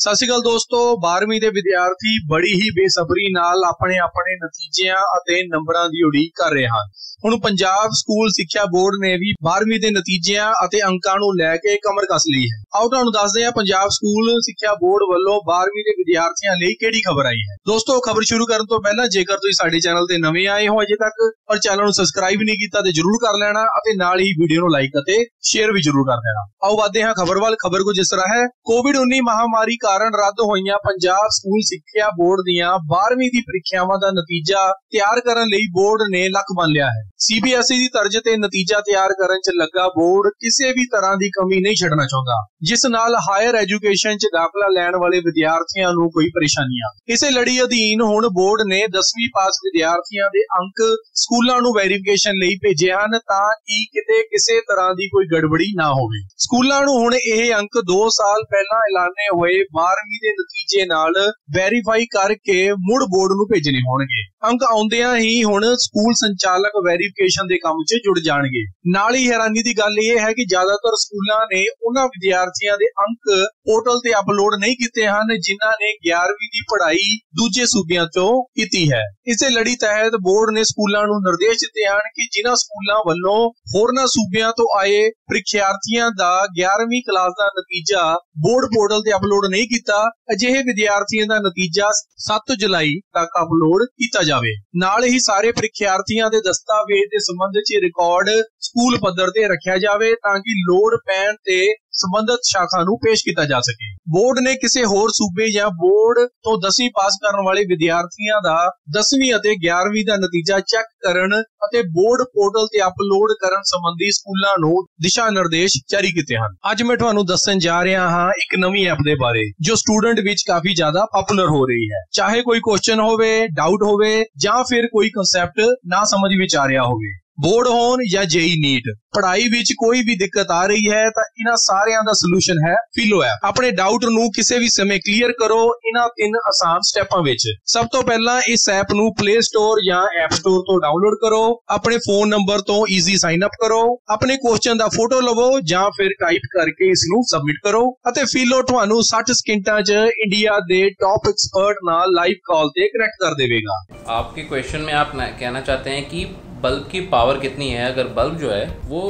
ਸਤਿ ਸ਼੍ਰੀ ਅਕਾਲ ਦੋਸਤੋ 12ਵੀਂ ਦੇ ਵਿਦਿਆਰਥੀ ਬੜੀ ਹੀ ਬੇਸਬਰੀ ਨਾਲ ਆਪਣੇ ਆਪਣੇ ਨਤੀਜਿਆਂ ਅਤੇ ਨੰਬਰਾਂ ਦੀ ਉਡੀਕ ਕਰ ਰਹੇ ਹਨ। ਹੁਣ ਪੰਜਾਬ ਸਕੂਲ ਸਿੱਖਿਆ ਬੋਰਡ ਨੇ ਵੀ 12ਵੀਂ ਦੇ ਨਤੀਜਿਆਂ ਅਤੇ ਅੰਕਾਂ ਨੂੰ ਲੈ ਕੇ ਕਮਰ ਕੱਸ ਲਈ ਹੈ। ਆਓ ਤੁਹਾਨੂੰ ਦੱਸਦੇ ਹਾਂ ਪੰਜਾਬ ਸਕੂਲ ਸਿੱਖਿਆ ਬੋਰਡ ਵੱਲੋਂ 12ਵੀਂ ਦੇ ਵਿਦਿਆਰਥੀਆਂ ਲਈ ਕਿਹੜੀ ਖਬਰ ਆਈ ਹੈ। ਦੋਸਤੋ, ਖਬਰ ਸ਼ੁਰੂ ਕਰਨ ਤੋਂ ਪਹਿਲਾਂ ਜੇਕਰ ਤੁਸੀਂ ਸਾਡੇ ਚੈਨਲ ਤੇ ਨਵੇਂ ਆਏ ਹੋ ਅਜੇ ਤੱਕ ਔਰ ਚੈਨਲ ਨੂੰ ਸਬਸਕ੍ਰਾਈਬ ਨਹੀਂ ਕੀਤਾ ਤੇ ਜਰੂਰ ਕਰ ਲੈਣਾ ਅਤੇ ਨਾਲ ਹੀ ਵੀਡੀਓ ਨੂੰ ਲਾਈਕ ਅਤੇ ਸ਼ੇਅਰ ਵੀ ਜਰੂਰ ਕਰ ਦੇਣਾ। ਆਓ ਵਧਦੇ ਹਾਂ ਖਬਰ ਵੱਲ। ਖਬਰ ਕੁਝ ਇਸ ਤਰ੍ਹਾਂ ਹੈ। ਕੋਵਿਡ-19 ਮਹਾਮਾਰੀ ਕਾਰਨ ਰੱਦ ਹੋਈਆਂ ਪੰਜਾਬ ਸਕੂਲ ਸਿੱਖਿਆ ਬੋਰਡ ਦੀਆਂ 12ਵੀਂ ਦੀ ਪ੍ਰੀਖਿਆਵਾਂ ਦਾ ਨਤੀਜਾ ਤਿਆਰ ਕਰਨ ਲਈ ਬੋਰਡ ਨੇ ਲੱਕ ਬੰਨ ਲਿਆ ਹੈ। ਸੀਬੀਐਸਈ ਦੀ ਤਰਜ਼ ਤੇ ਨਤੀਜਾ ਤਿਆਰ ਕਰਨ 'ਚ ਲੱਗਾ ਬੋਰਡ ਕਿਸੇ ਵੀ ਤਰ੍ਹਾਂ ਦੀ ਕਮੀ ਨਹੀਂ ਛੱਡਣਾ ਚਾਹੁੰਦਾ, ਜਿਸ ਨਾਲ ਹਾਇਰ ਐਜੂਕੇਸ਼ਨ 'ਚ ਦਾਖਲਾ ਲੈਣ ਵਾਲੇ ਵਿਦਿਆਰਥੀਆਂ ਨੂੰ ਕੋਈ ਪਰੇਸ਼ਾਨੀ ਆ ਇਸੇ ਲੜੀ ਅਧੀਨ ਹੁਣ ਬੋਰਡ ਨੇ 10ਵੀਂ ਪਾਸ ਵਿਦਿਆਰਥੀਆਂ ਦੇ ਅੰਕ ਸਕੂਲ ਸਕੂਲਾਂ ਨੂੰ ਵੈਰੀਫਿਕੇਸ਼ਨ ਲਈ ਭੇਜੇ ਹਨ ਤਾਂ ਕਿ ਕਿਤੇ ਕਿਸੇ ਤਰ੍ਹਾਂ ਦੀ ਕੋਈ ਗੜਬੜੀ ਨਾ ਹੋਵੇ। ਸਕੂਲਾਂ ਨੂੰ ਹੁਣ ਇਹ ਅੰਕ 2 ਸਾਲ ਪਹਿਲਾਂ ਐਲਾਨੇ ਹੋਏ 12ਵੀਂ ਦੇ ਨਤੀਜੇ ਨਾਲ ਵੈਰੀਫਾਈ ਕਰਕੇ ਮੁੜ ਬੋਰਡ ਨੂੰ ਭੇਜਣੇ ਹੋਣਗੇ। ਅੰਕ ਆਉਂਦਿਆਂ ਹੀ ਹੁਣ ਸਕੂਲ ਸੰਚਾਲਕ ਵੈਰੀਫਿਕੇਸ਼ਨ ਦੇ ਕੰਮ 'ਚ ਜੁੜ ਜਾਣਗੇ। ਨਾਲ ਹੀ ਹੈਰਾਨੀ ਦੀ ਗੱਲ ਇਹ ਹੈ ਕਿ ਜ਼ਿਆਦਾਤਰ ਸਕੂਲਾਂ ਨੇ ਉਹਨਾਂ ਵਿਦਿਆਰਥੀਆਂ ਦੇ ਅੰਕ ਪੋਰਟਲ ਤੇ ਅਪਲੋਡ ਨਹੀਂ ਕੀਤੇ ਹਨ, ਜਿਨ੍ਹਾਂ ਨੇ 11ਵੀਂ ਦੀ ਪੜ੍ਹਾਈ ਦੂਜੇ ਸੂਬਿਆਂ ਤੋਂ ਕੀਤੀ ਹੈ। ਇਸੇ ਲੜੀ ਤਹਿਤ ਬੋਰਡ ਨੇ ਸਕੂਲਾਂ ਨੂੰ ਨਿਰਦੇਸ਼ ਦਿੱਤੇ ਹਨ ਕਿ ਜਿਨ੍ਹਾਂ ਸਕੂਲਾਂ ਵੱਲੋਂ ਹੋਰਨਾਂ ਸੂਬਿਆਂ ਤੋਂ ਆਏ ਪ੍ਰੀਖਿਆਰਥੀਆਂ ਦਾ 11ਵੀਂ ਕਲਾਸ ਦਾ ਨਤੀਜਾ ਬੋਰਡ ਪੋਰਟਲ ਤੇ ਅਪਲੋਡ ਨਹੀਂ ਕੀਤਾ, ਅਜਿਹੇ ਵਿਦਿਆਰਥੀਆਂ ਦਾ ਨਤੀਜਾ 7 ਜੁਲਾਈ ਤੱਕ ਅਪਲੋਡ ਕੀਤਾ ਜਾਵੇ। ਨਾਲ ਹੀ ਸਾਰੇ ਪ੍ਰੀਖਿਆਰਥੀਆਂ ਦੇ ਦਸਤਾਵੇਜ਼ ਦੇ ਸੰਬੰਧ 'ਚ ਰਿਕਾਰਡ ਸਕੂਲ ਪੱਧਰ ਤੇ ਰੱਖਿਆ ਜਾਵੇ ਤਾਂ ਕਿ ਲੋੜ ਪੈਣ ਤੇ ਸੰਬੰਧਿਤ ਸ਼ਾਖਾ ਨੂੰ ਪੇਸ਼ ਕੀਤਾ ਜਾ ਸਕੇ। ਬੋਰਡ ਨੇ ਕਿਸੇ ਹੋਰ ਸੂਬੇ ਜਾਂ ਬੋਰਡ ਤੋਂ 10ਵੀਂ ਪਾਸ ਕਰਨ ਵਾਲੇ ਵਿਦਿਆਰਥੀਆਂ ਦਾ 10ਵੀਂ ਅਤੇ 11ਵੀਂ ਦਾ ਨਤੀਜਾ ਚੈੱਕ ਕਰਨ ਅਤੇ ਬੋਰਡ ਪੋਰਟਲ ਤੇ ਅਪਲੋਡ ਕਰਨ ਸੰਬੰਧੀ ਸਕੂਲਾਂ ਨੂੰ ਦਿਸ਼ਾ ਨਿਰਦੇਸ਼ ਜਾਰੀ ਕੀਤੇ ਹਨ। ਅੱਜ ਮੈਂ ਤੁਹਾਨੂੰ ਦੱਸਣ ਜਾ ਰਿਹਾ ਹਾਂ ਇੱਕ ਨਵੀਂ ਐਪ ਦੇ ਬਾਰੇ, ਜੋ ਸਟੂਡੈਂਟ ਵਿੱਚ ਕਾਫੀ ਜ਼ਿਆਦਾ ਪਪੂਲਰ ਹੋ ਰਹੀ ਹੈ। ਚਾਹੇ ਕੋਈ ਕੁਐਸਚਨ ਹੋਵੇ ਡਾਊਟ ਹੋਵੇ ਜਾਂ ਫਿਰ ਕੋਈ ਕਨਸੈਪਟ ਨਾ ਸਮਝ ਵਿੱਚ ਆ ਰਿਹਾ ਹੋਵੇ। ਬੋਰਡ ਹੋਣ ਜਾਂ ਜੇਈ ਨੀਟ ਪੜ੍ਹਾਈ ਵਿੱਚ ਕੋਈ ਵੀ ਦਿੱਕਤ ਆ ਰਹੀ ਹੈ ਤਾਂ ਇਹਨਾਂ ਸਾਰਿਆਂ ਦਾ ਸੋਲੂਸ਼ਨ ਹੈ ਫਿਲੋ ਐਪ ਆਪਣੇ ਡਾਊਟ ਨੂੰ ਕਿਸੇ ਵੀ ਸਮੇਂ ਕਲੀਅਰ ਕਰੋ ਇਹਨਾਂ ਤਿੰਨ ਆਸਾਨ ਸਟੈਪਾਂ ਵਿੱਚ ਸਭ ਤੋਂ ਪਹਿਲਾਂ ਇਸ ਐਪ ਨੂੰ ਪਲੇ ਸਟੋਰ ਜਾਂ ਐਪ ਸਟੋਰ ਤੋਂ ਡਾਊਨਲੋਡ ਕਰੋ ਆਪਣੇ ਫੋਨ ਨੰਬਰ ਤੋਂ ਈਜ਼ੀ ਸਾਈਨ ਅਪ ਕਰੋ ਆਪਣੇ ਕੁਐਸਚਨ ਦਾ ਫੋਟੋ ਲਵੋ ਜਾਂ ਫਿਰ ਟਾਈਪ ਕਰਕੇ ਇਸ ਨੂੰ ਸਬਮਿਟ ਕਰੋ ਅਤੇ ਫਿਲੋ ਤੁਹਾਨੂੰ 60 ਸਕਿੰਟਾਂ 'ਚ ਇੰਡੀਆ ਦੇ ਟੌਪ ਐਕਸਪਰਟ ਨਾਲ ਲਾਈਵ ਕਾਲ ਤੇ ਕਨੈਕਟ ਕਰ ਦੇਵੇਗਾ आपके क्वेश्चन में आप न- कहना चाहते हैं कि बल्ब की पावर कितनी है अगर बल्ब जो है वो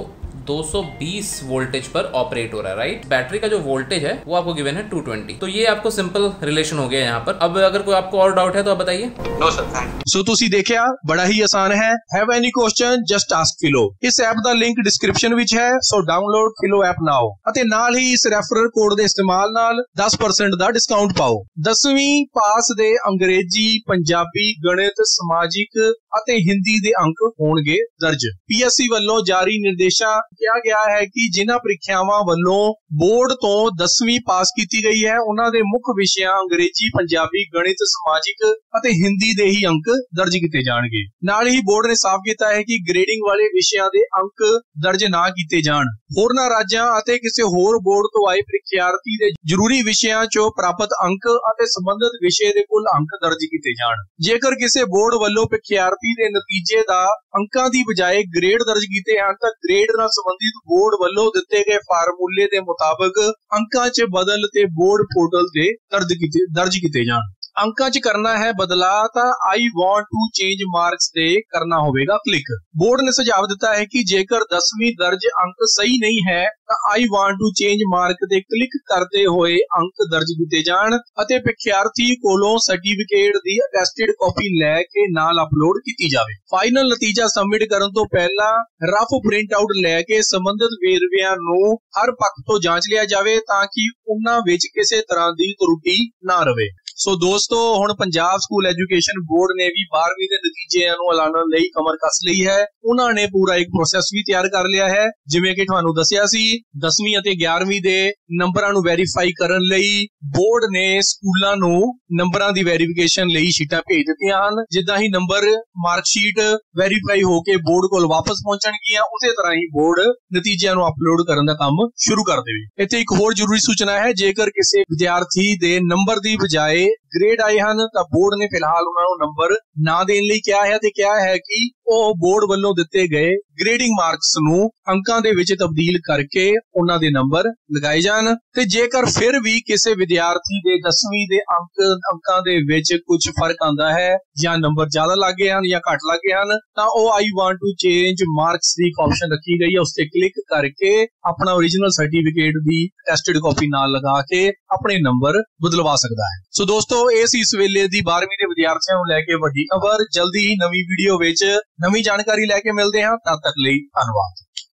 220 वोल्टेज पर ऑपरेट हो रहा है राइट बैटरी का जो वोल्टेज है वो आपको गिवन है 220 तो ये आपको सिंपल रिलेशन हो गया यहाँ पर अब अगर कोई आपको और डाउट है तो आप बताइए नो सर थैंक ਸੋ ਤੁਸੀਂ ਦੇਖਿਆ ਬੜਾ ਹੀ ਆਸਾਨ ਹੈ have any question just ask Filo ਇਸ ਐਪ ਦਾ ਲਿੰਕ ਡਿਸਕ੍ਰਿਪਸ਼ਨ ਵਿੱਚ ਹੈ ਸੋ ਡਾਊਨਲੋਡ ਫਿਲੋ ਐਪ ਨਾਓ ਅਤੇ ਨਾਲ ਹੀ ਇਸ ਰੈਫਰਲ ਕੋਡ ਦੇ ਇਸਤੇਮਾਲ ਨਾਲ 10% ਦਾ ਡਿਸਕਾਊਂਟ ਪਾਓ 10ਵੀਂ ਪਾਸ ਦੇ ਅੰਗਰੇਜ਼ੀ ਪੰਜਾਬੀ ਗਣਿਤ ਸਮਾਜਿਕ ਅਤੇ ਹਿੰਦੀ ਦੇ ਅੰਕ ਹੋਣਗੇ ਦਰਜ ਪੀਐਸਸੀ ਵੱਲੋਂ ਜਾਰੀ ਨਿਰਦੇਸ਼ਾਂ ਕਿਹਾ ਗਿਆ ਹੈ ਕਿ ਜਿਨ੍ਹਾਂ ਪ੍ਰੀਖਿਆਵਾਂ ਵੱਲੋਂ ਬੋਰਡ ਤੋਂ 10ਵੀਂ ਪਾਸ ਕੀਤੀ ਗਈ ਹੈ, ਉਹਨਾਂ ਦੇ ਮੁੱਖ ਵਿਸ਼ਿਆਂ ਅੰਗਰੇਜ਼ੀ, ਪੰਜਾਬੀ, ਗਣਿਤ, ਸਮਾਜਿਕ ਅਤੇ ਹਿੰਦੀ ਦੇ ਹੀ ਅੰਕ ਦਰਜ ਕੀਤੇ ਜਾਣਗੇ। ਨਾਲ ਹੀ ਬੋਰਡ ਨੇ ਸਾਫ਼ ਕੀਤਾ ਹੈ ਕਿ ਗ੍ਰੇਡਿੰਗ ਵਾਲੇ ਵਿਸ਼ਿਆਂ ਦੇ ਅੰਕ ਦਰਜ ਨਾ ਕੀਤੇ ਜਾਣ। ਹੋਰਨਾਂ ਰਾਜਾਂ ਅਤੇ ਕਿਸੇ ਹੋਰ ਬੋਰਡ ਤੋਂ ਆਏ ਪ੍ਰੀਖਿਆਰਥੀ ਦੇ ਜ਼ਰੂਰੀ ਵਿਸ਼ਿਆਂ 'ਚੋਂ ਪ੍ਰਾਪਤ ਅੰਕ ਅਤੇ ਸੰਬੰਧਿਤ ਵਿਸ਼ੇ ਦੇ ਕੁੱਲ ਅੰਕ ਦਰਜ ਕੀਤੇ ਜਾਣ। ਜੇਕਰ ਕਿਸੇ ਬੋਰਡ ਵੱਲੋਂ ਪ੍ਰੀਖਿਆਰਥੀ ਦੇ ਨਤੀਜੇ ਦਾ ਅੰਕਾਂ ਦੀ ਬਜਾਏ ਗ੍ਰੇਡ ਦਰਜ ਕੀਤੇ ਹਨ, ਤਾਂ ਗ੍ਰੇਡ ਨਾਲ ਸੰਬੰਧਿਤ ਬੋਰਡ ਵੱਲੋਂ ਦਿੱਤੇ ਗਏ ਫਾਰਮੂਲੇ ਦੇ ਮੁਤਾਬਕ ਅੰਕਾਂ 'ਚ ਬਦਲ ਤੇ ਬੋਰਡ ਪੋਰਟਲ ਤੇ ਦਰਜ ਕੀਤੇ ਦਰਜ ਕੀਤੇ ਜਾਣ। ਅੰਕਾਂ 'ਚ ਕਰਨਾ ਹੈ ਬਦਲਾ ਤਾਂ I want to change marks ਤੇ ਕਰਨਾ ਹੋਵੇਗਾ ਕਲਿੱਕ ਬੋਰਡ ਨੇ ਸੁਝਾਅ ਦਿੱਤਾ ਹੈ ਕਿ ਜੇਕਰ 10ਵੀਂ ਦਰਜ ਅੰਕ ਸਹੀ ਨਹੀਂ ਹੈ, ਤਾਂ I want to change mark ਤੇ ਕਲਿੱਕ ਕਰਦੇ ਹੋਏ ਅੰਕ ਦਰਜ ਕੀਤੇ ਜਾਣ ਅਤੇ ਪ੍ਰੀਖਿਆਰਥੀ ਕੋਲੋਂ ਸਰਟੀਫਿਕੇਟ ਦੀ ਅਟੈਸਟਡ ਕਾਪੀ ਲੈ ਕੇ ਨਾਲ ਅਪਲੋਡ ਕੀਤੀ ਜਾਵੇ। ਫਾਈਨਲ ਨਤੀਜਾ ਸਬਮਿਟ ਕਰਨ ਤੋਂ ਪਹਿਲਾਂ ਰਫ ਪ੍ਰਿੰਟ ਆਊਟ ਲੈ ਕੇ ਸੰਬੰਧਿਤ ਵੇਰਵਿਆਂ ਨੂੰ ਹਰ ਪੱਖ ਤੋਂ ਜਾਂਚ ਲਿਆ ਜਾਵੇ ਤਾਂ ਕਿ ਉਹਨਾਂ ਵਿੱਚ ਕਿਸੇ ਤਰ੍ਹਾਂ ਦੀ ਤਰੁੱਟੀ ਨਾ ਰਵੇ। ਸੋ ਦੋਸਤੋ ਹੁਣ ਪੰਜਾਬ ਸਕੂਲ ਐਜੂਕੇਸ਼ਨ ਬੋਰਡ ਨੇ ਵੀ 12ਵੀਂ ਦੇ ਨਤੀਜਿਆਂ ਨੂੰ ਐਲਾਨਣ ਲਈ ਕਮਰ ਕੱਸ ਲਈ ਹੈ। ਉਹਨਾਂ ਨੇ ਪੂਰਾ ਇੱਕ ਪ੍ਰੋਸੈਸ ਵੀ ਤਿਆਰ ਕਰ ਲਿਆ ਹੈ। ਜਿਵੇਂ ਕਿ ਤੁਹਾਨੂੰ ਦੱਸਿਆ ਸੀ 10ਵੀਂ ਅਤੇ 11ਵੀਂ ਦੇ ਨੰਬਰਾਂ ਨੂੰ ਵੈਰੀਫਾਈ ਕਰਨ ਲਈ ਬੋਰਡ ਨੇ ਸਕੂਲਾਂ ਨੂੰ ਨੰਬਰਾਂ ਦੀ ਵੈਰੀਫਿਕੇਸ਼ਨ ਲਈ ਸ਼ੀਟਾਂ ਭੇਜ ਦਿੱਤੀਆਂ ਹਨ। ਜਿੱਦਾਂ ਹੀ ਨੰਬਰ ਮਾਰਕ ਸ਼ੀਟ ਵੈਰੀਫਾਈ ਹੋ ਕੇ ਬੋਰਡ ਕੋਲ ਵਾਪਸ ਪਹੁੰਚਣਗੀਆਂ ਉਸੇ ਤਰ੍ਹਾਂ ਹੀ ਬੋਰਡ ਨਤੀਜਿਆਂ ਨੂੰ ਅਪਲੋਡ ਕਰਨ ਦਾ ਕੰਮ ਸ਼ੁਰੂ ਕਰ ਦੇਵੇ। ਇੱਥੇ ਇੱਕ ਹੋਰ ਜ਼ਰੂਰੀ ਸੂਚਨਾ ਹੈ, ਜੇਕਰ ਕਿਸੇ ਵਿਦਿਆਰਥੀ ਦੇ ਨੰਬਰ ਦੀ ਬਜਾਏ ਗ੍ਰੇਡ ਆਏ ਹਨ, ਤਾਂ ਬੋਰਡ ਨੇ ਫਿਲਹਾਲ ਉਹਨਾਂ ਨੂੰ ਨੰਬਰ ਨਾ ਦੇਣ ਲਈ ਕਿਹਾ ਹੈ ਤੇ ਕਿਹਾ ਹੈ ਕਿ ਉਹ ਬੋਰਡ ਵੱਲੋਂ ਦਿੱਤੇ ਗਏ ਗ੍ਰੇਡਿੰਗ ਮਾਰਕਸ ਨੂੰ ਅੰਕਾਂ ਦੇ ਵਿੱਚ ਤਬਦੀਲ ਕਰਕੇ ਉਹਨਾਂ ਦੇ ਨੰਬਰ ਲਗਾਏ ਜਾਣ ਤੇ ਜੇਕਰ ਫਿਰ ਵੀ ਕਿਸੇ ਵਿਦਿਆਰਥੀ ਦੇ 10ਵੀਂ ਦੇ ਅੰਕ, ਅੰਕਾਂ ਦੇ ਵਿੱਚ ਕੁਝ ਫ਼ਰਕ ਆਂਦਾ ਹੈ ਜਾਂ ਨੰਬਰ ਜ਼ਿਆਦਾ ਲੱਗੇ ਹਨ ਜਾਂ ਘੱਟ ਲੱਗੇ ਹਨ, ਤਾਂ ਉਹ I want to change marks the option ਰੱਖੀ ਗਈ ਹੈ। ਉਸ ਤੇ ਕਲਿੱਕ ਕਰਕੇ ਆਪਣਾ origignal ਸਰਟੀਫਿਕੇਟ ਦੀ ਟੈਸਟਡ ਕਾਪੀ ਨਾਲ ਲਗਾ ਕੇ ਆਪਣੇ ਨੰਬਰ ਬਦਲਵਾ ਸਕਦਾ ਹੈ। ਸੋ ਦੋਸਤੋ, ਇਹ ਸੀ ਇਸ ਵੇਲੇ ਦੀ 12ਵੀਂ ਦੇ ਵਿਦਿਆਰਥੀਆਂ ਨੂੰ ਲੈ ਕੇ ਵੱਡੀ ਖਬਰ। ਜਲਦੀ ਹੀ ਨਵੀਂ ਵੀਡੀਓ ਵਿੱਚ ਨਵੀਂ ਜਾਣਕਾਰੀ ਲੈ ਕੇ ਮਿਲਦੇ ਹਾਂ। ਤਦ ਤੱਕ ਲਈ ਧੰਨਵਾਦ।